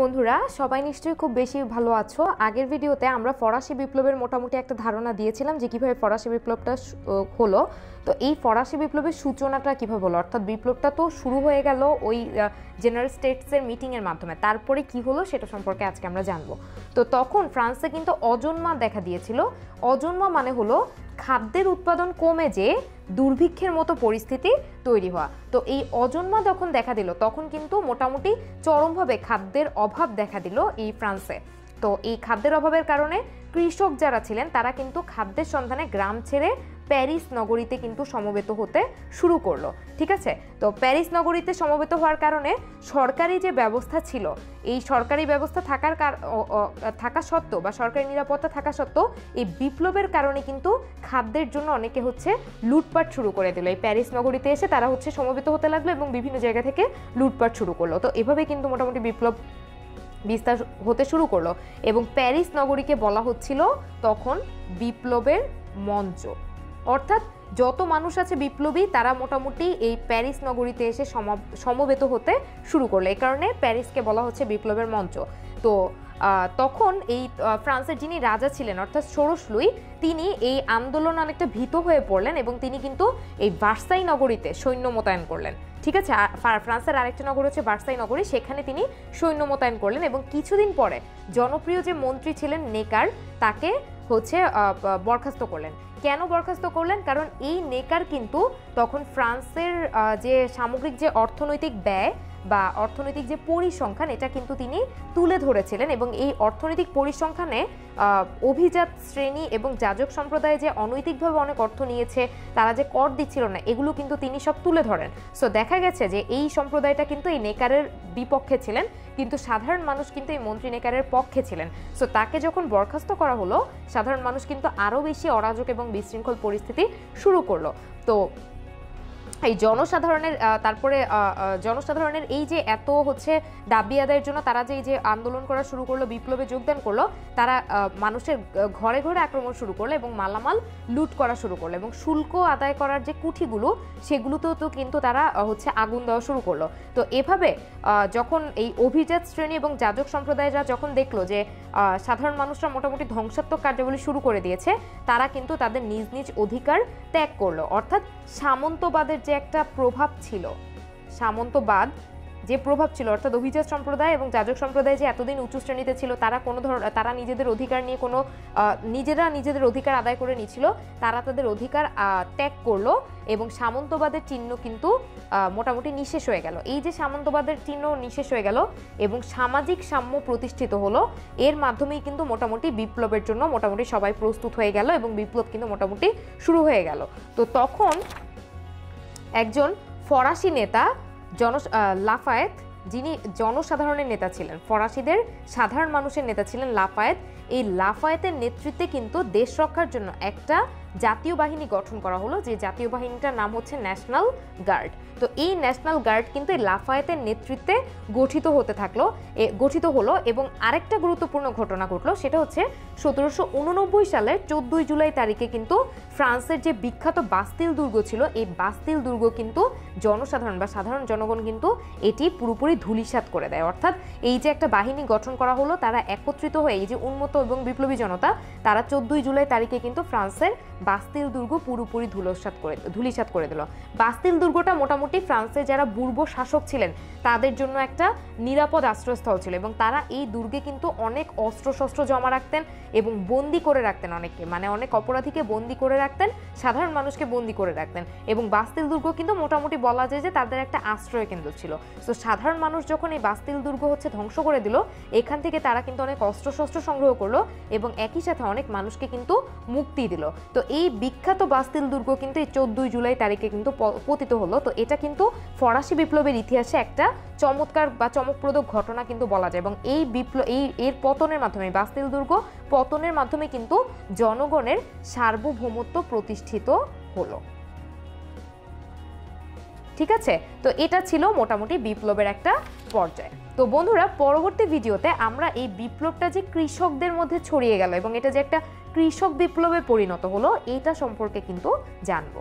বন্ধুরা, সবাই নিশ্চয়ই খুব বেশি ভালো আছো। আগের ভিডিওতে আমরা ফরাসি বিপ্লবের মোটামুটি একটা ধারণা দিয়েছিলাম যে কীভাবে ফরাসি বিপ্লবটা হলো। তো এই ফরাসি বিপ্লবের সূচনাটা কীভাবে হলো? অর্থাৎ বিপ্লবটা তো শুরু হয়ে গেল ওই জেনারেল স্টেটসের মিটিংয়ের মাধ্যমে। তারপরে কি হলো সেটা সম্পর্কে আজকে আমরা জানব। তো তখন ফ্রান্সে কিন্তু অজন্মা দেখা দিয়েছিল। অজন্মা মানে হলো খাদ্যের উৎপাদন কমে যে দুর্ভিক্ষের মতো পরিস্থিতি তৈরি হওয়া। তো এই অজন্মা যখন দেখা দিল, তখন কিন্তু মোটামুটি চরমভাবে খাদ্যের অভাব দেখা দিল এই ফ্রান্সে। তো এই খাদ্যের অভাবের কারণে কৃষক যারা ছিলেন, তারা কিন্তু খাদ্যের সন্ধানে গ্রাম ছেড়ে প্যারিস নগরীতে কিন্তু সমবেত হতে শুরু করল, ঠিক আছে? তো প্যারিস নগরীতে সমবেত হওয়ার কারণে সরকারি যে ব্যবস্থা ছিল, এই সরকারি ব্যবস্থা থাকার থাকা সত্ত্বেও বা সরকারি নিরাপত্তা থাকা সত্ত্বেও এই বিপ্লবের কারণে কিন্তু খাদ্যের জন্য অনেকে হচ্ছে লুটপাট শুরু করে দিল। এই প্যারিস নগরীতে এসে তারা হচ্ছে সমবেত হতে লাগল এবং বিভিন্ন জায়গা থেকে লুটপাট শুরু করল। তো এভাবে কিন্তু মোটামুটি বিপ্লব বিস্তার হতে শুরু করল এবং প্যারিস নগরীকে বলা হচ্ছিল তখন বিপ্লবের মঞ্চ। অর্থাৎ যত মানুষ আছে বিপ্লবী, তারা মোটামুটি এই প্যারিস নগরীতে এসে সমা- সমবেত হতে শুরু করল। এই কারণে প্যারিসকে বলা হচ্ছে বিপ্লবের মঞ্চ। তো তখন এই ফ্রান্সের যিনি রাজা ছিলেন, অর্থাৎ ষোড়শ লুই, তিনি এই আন্দোলন অনেকটা ভীত হয়ে পড়লেন এবং তিনি কিন্তু এই ভার্সাই নগরীতে সৈন্য মোতায়েন করলেন। ঠিক আছে? ফ্রান্সের আরেকটা নগর হচ্ছে ভার্সাই নগরী, সেখানে তিনি সৈন্য মোতায়েন করলেন এবং কিছুদিন পরে জনপ্রিয় যে মন্ত্রী ছিলেন নেকার, তাকে হচ্ছে বরখাস্ত করলেন। কেন বরখাস্ত করলেন? কারণ এই নেকার কিন্তু তখন ফ্রান্সের যে সামগ্রিক যে অর্থনৈতিক ব্যয় বা অর্থনৈতিক যে পরিসংখ্যান, এটা কিন্তু তিনি তুলে ধরেছিলেন এবং এই অর্থনৈতিক পরিসংখ্যানে অভিজাত শ্রেণি এবং যাজক সম্প্রদায় যে অনৈতিকভাবে অনেক অর্থ নিয়েছে, তারা যে কর দিচ্ছিল না, এগুলো কিন্তু তিনি সব তুলে ধরেন। সো দেখা গেছে যে এই সম্প্রদায়টা কিন্তু এই নেকারের বিপক্ষে ছিলেন, কিন্তু সাধারণ মানুষ কিন্তু এই মন্ত্রী নেকারের পক্ষে ছিলেন। সো তাকে যখন বরখাস্ত করা হলো, সাধারণ মানুষ কিন্তু আরও বেশি অরাজক এবং বিশৃঙ্খল পরিস্থিতি শুরু করল। তো এই জনসাধারণের তারপরে জনসাধারণের এই যে এত হচ্ছে দাবি আদায়ের জন্য তারা যে এই যে আন্দোলন করা শুরু করল, বিপ্লবে যোগদান করল, তারা মানুষের ঘরে ঘরে আক্রমণ শুরু করল এবং মালামাল লুট করা শুরু করল এবং শুল্ক আদায় করার যে কুঠিগুলো, সেগুলোতেও তো কিন্তু তারা হচ্ছে আগুন দেওয়া শুরু করল। তো এভাবে যখন এই অভিজাত শ্রেণি এবং যাজক সম্প্রদায়রা যখন দেখল যে সাধারণ মানুষরা মোটামুটি ধ্বংসাত্মক কার্যাবলী শুরু করে দিয়েছে, তারা কিন্তু তাদের নিজ নিজ অধিকার ত্যাগ করল। অর্থাৎ সামন্তবাদের যে একটা প্রভাব ছিল, সামন্তবাদ যে প্রভাব ছিল, অর্থাৎ অভিজাত সম্প্রদায় এবং যাজক সম্প্রদায় যে এতদিন উঁচু শ্রেণীতে ছিল, তারা কোনো ধর, তারা নিজেদের অধিকার নিয়ে কোনো নিজেরা নিজেদের অধিকার আদায় করে নিচ্ছিল তারা তাদের অধিকার ত্যাগ করল এবং সামন্তবাদের চিহ্ন কিন্তু মোটামুটি নিঃশেষ হয়ে গেল। এই যে সামন্তবাদের চিহ্ন নিঃশেষ হয়ে গেল এবং সামাজিক সাম্য প্রতিষ্ঠিত হলো, এর মাধ্যমেই কিন্তু মোটামুটি বিপ্লবের জন্য মোটামুটি সবাই প্রস্তুত হয়ে গেল এবং বিপ্লব কিন্তু মোটামুটি শুরু হয়ে গেল। তো তখন একজন ফরাসি নেতা, জন লাফায়েত, যিনি জনসাধারণের নেতা ছিলেন। ফরাসিদের সাধারণ মানুষের নেতা ছিলেন লাফায়েত। এই লাফায়েতের নেতৃত্বে কিন্তু দেশ রক্ষার জন্য একটা জাতীয় বাহিনী গঠন করা হলো, যে জাতীয় বাহিনীটার নাম হচ্ছে ন্যাশনাল গার্ড তো এই ন্যাশনাল গার্ড কিন্তু এই লাফায়েতের নেতৃত্বে গঠিত হতে থাকল গঠিত হলো এবং আরেকটা গুরুত্বপূর্ণ ঘটনা ঘটলো, সেটা হচ্ছে সতেরোশো উননব্বই সালের চোদ্দই জুলাই তারিখে কিন্তু ফ্রান্সের যে বিখ্যাত বাস্তিল দুর্গ ছিল, এই বাস্তিল দুর্গ কিন্তু জনসাধারণ বা সাধারণ জনগণ কিন্তু এটি পুরোপুরি ধূলিসাৎ করে দেয়। অর্থাৎ এই যে একটা বাহিনী গঠন করা হলো, তারা একত্রিত হয়ে, এই যে উন্মত্ত এবং বিপ্লবী জনতা, তারা চোদ্দই জুলাই তারিখে কিন্তু ফ্রান্সের বাস্তিল দুর্গ পুরোপুরি ধুলোসাৎ করে ধূলিসাৎ করে দিল। বাস্তিল দুর্গটা মোটামুটি ফ্রান্সে যারা পূর্ব শাসক ছিলেন, তাদের জন্য একটা নিরাপদ আশ্রয়স্থল ছিল এবং তারা এই দুর্গে কিন্তু অনেক অস্ত্রশস্ত্র জমা রাখতেন এবং বন্দি করে রাখতেন অনেককে। মানে অনেক অপরাধীকে বন্দি করে রাখতেন, সাধারণ মানুষকে বন্দি করে রাখতেন এবং বাস্তিল দুর্গ কিন্তু মোটামুটি বলা যায় যে তাদের একটা আশ্রয় কেন্দ্র ছিল। তো সাধারণ মানুষ যখন এই বাস্তিল দুর্গ হচ্ছে ধ্বংস করে দিল, এখান থেকে তারা কিন্তু অনেক অস্ত্রশস্ত্র সংগ্রহ করল এবং একই সাথে অনেক মানুষকে কিন্তু মুক্তি দিল। তো এই বিখ্যাত বাস্তিল দুর্গ কিন্তু এই চোদ্দই জুলাই তারিখে কিন্তু পতিত হলো। তো এটা কিন্তু ফরাসি বিপ্লবের ইতিহাসে একটা চমৎকার বা চমকপ্রদ ঘটনা কিন্তু বলা যায়। এবং এই বিপ্লব এই, এর পতনের মাধ্যমে বাস্তিল দুর্গ পতনের মাধ্যমে কিন্তু জনগণের সার্বভৌমত্ব প্রতিষ্ঠিত হলো। ঠিক আছে? তো এটা ছিল মোটামুটি বিপ্লবের একটা পর্যায়। তো বন্ধুরা, পরবর্তী ভিডিওতে আমরা এই বিপ্লবটা যে কৃষকদের মধ্যে ছড়িয়ে গেল এবং এটা যে একটা কৃষক বিপ্লবে পরিণত হলো, এইটা সম্পর্কে কিন্তু জানব।